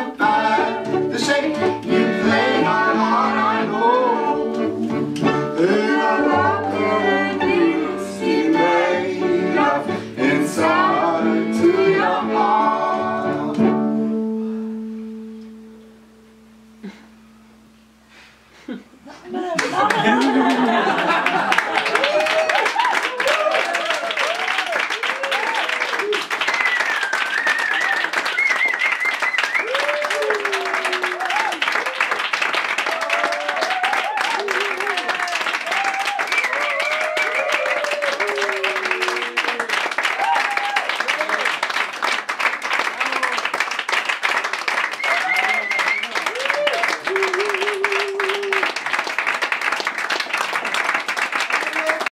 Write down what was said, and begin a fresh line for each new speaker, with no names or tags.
The They you play on heart, I know. You inside to your heart.